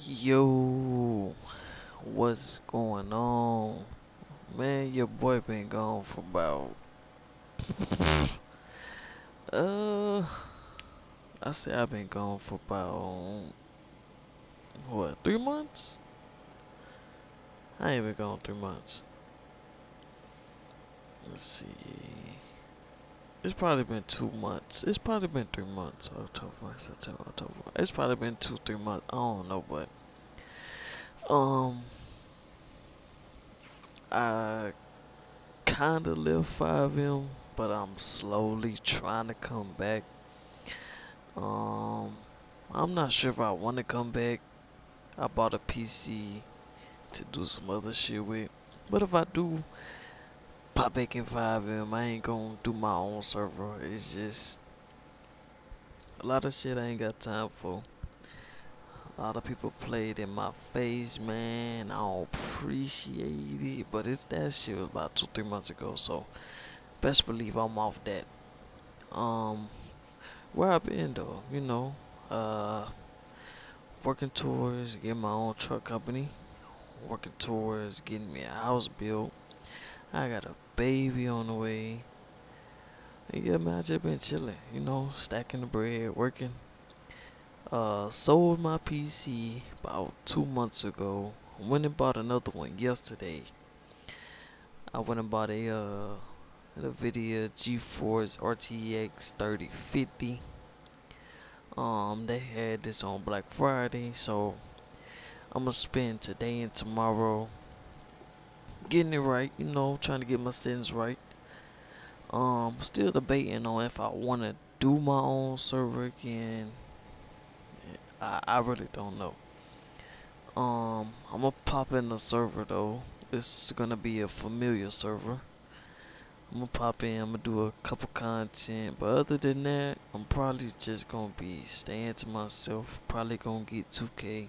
Yo, what's going on? Man, your boy been gone for about uh I say I've been gone for about what, three months? I ain't been gone three months. Let's see. It's probably been two months. It's probably been three months. October, September, October. It's probably been two, three months. I don't know, but um, I kinda left FiveM, but I'm slowly trying to come back. Um, I'm not sure if I want to come back. I bought a PC to do some other shit with, but if I do pop back in FiveM, I ain't gonna do my own server. It's just a lot of shit I ain't got time for. A lot of people played in my face, man. I don't appreciate it, but it's that shit was about two, three months ago. So best believe I'm off that. Um, where I been though, you know, uh, working towards getting my own truck company, working towards getting me a house built. I got a baby on the way. And yeah, man, I just been chilling, you know, stacking the bread, working. Uh, sold my PC about two months ago. Went and bought another one yesterday. I went and bought a uh, NVIDIA GeForce RTX 3050. Um, they had this on Black Friday, so I'm gonna spend today and tomorrow getting it right. You know, trying to get my settings right. Um, still debating on if I want to do my own server again I, I really don't know. Um, I'm gonna pop in the server though. It's gonna be a familiar server. I'm gonna pop in, I'm gonna do a couple content, but other than that, I'm probably just gonna be staying to myself. Probably gonna get 2K.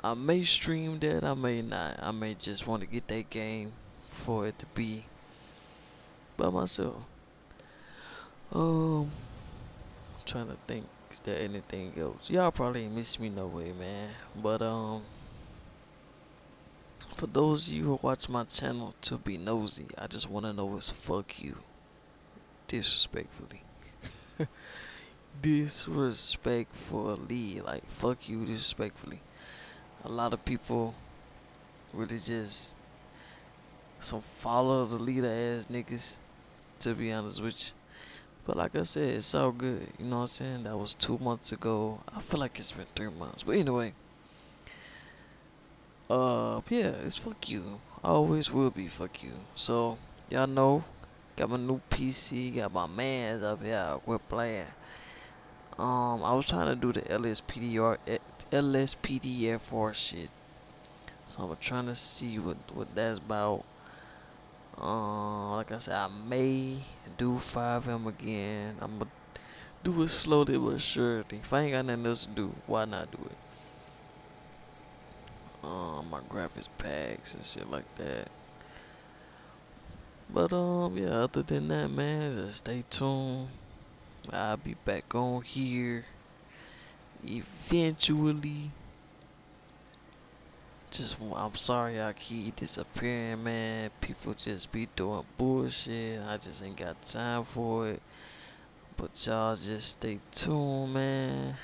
I may stream that, I may not. I may just want to get that game for it to be by myself. Um, I'm trying to think is there anything else? Y'all probably miss me no way, man. But um, for those of you who watch my channel to be nosy, I just want to know is fuck you, disrespectfully. disrespectfully, like fuck you, disrespectfully. A lot of people really just some follow the leader ass niggas. To be honest with you. But like I said, it's all good. You know what I'm saying? That was two months ago. I feel like it's been three months. But anyway. Uh, yeah, it's fuck you. Always will be fuck you. So, y'all know, got my new PC, got my mans up here. We're playing. Um, I was trying to do the LSPDR, LSPD Air Force shit. So I'm trying to see what, what that's about. Uh, like I said, I may do FiveM again. I'm gonna do it slowly but surely. If I ain't got nothing else to do, why not do it? Um, my graphics packs and shit like that. But um, yeah. Other than that, man, just stay tuned. I'll be back on here eventually. Just, I'm sorry I keep disappearing, man. People just be doing bullshit. I just ain't got time for it. But y'all just stay tuned, man.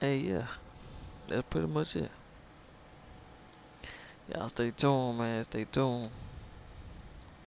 Hey, yeah. That's pretty much it. Y'all stay tuned, man. Stay tuned.